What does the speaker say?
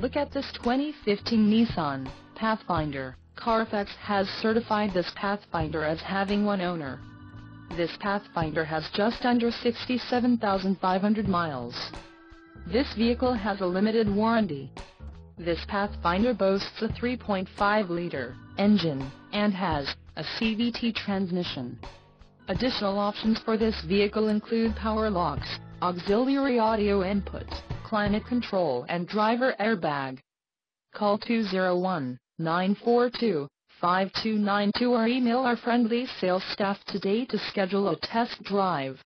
Look at this 2015 Nissan Pathfinder. Carfax has certified this Pathfinder as having one owner. This Pathfinder has just under 67,500 miles. This vehicle has a limited warranty. This Pathfinder boasts a 3.5-liter engine and has a CVT transmission. Additional options for this vehicle include power locks, auxiliary audio input, climate control and driver airbag. Call 201-942-5292 or email our friendly sales staff today to schedule a test drive.